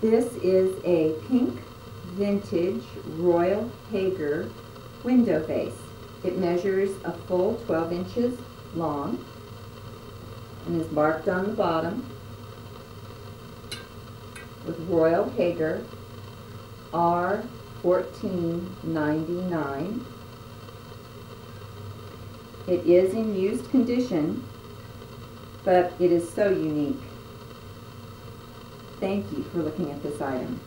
This is a pink vintage Royal Haeger window vase. It measures a full 12 inches long and is marked on the bottom with Royal Haeger R1499. It is in used condition, but it is so unique. Thank you for looking at this item.